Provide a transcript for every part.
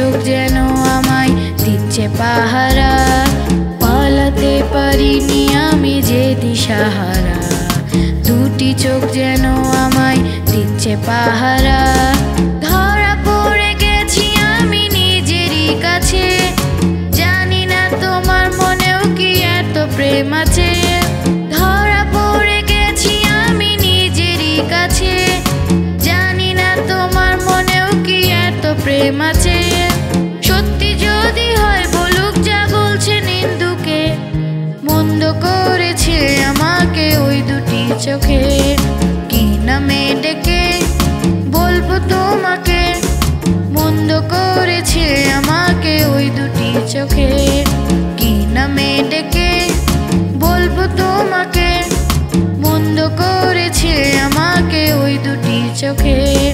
চোখ যেন আমায় দিচ্ছে পাহারা। পালাতে পারিনি আমি যে দিশাহারা। দুটি চোখ যেন আমায় দিচ্ছে পাহারা। ধরা পড়ে গেছি আমি কাছে। জানি না তোমার মনেও কি এত প্রেম আছে। ধরা পড়ে গেছি আমি কাছে। জানি না তোমার মনেও কি এত প্রেম আছে। চোখে কি নামে ডেকে বলব তোমাকে? মন্দ করেছে আমাকে ওই দুটি চোখে। কি নামে ডেকে বলব তোমাকে? মন্দ করেছে আমাকে ওই দুটি চোখে।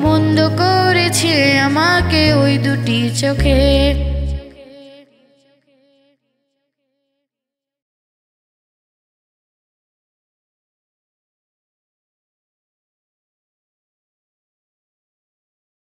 মন্দ করেছে আমাকে ওই দুটি চোখে।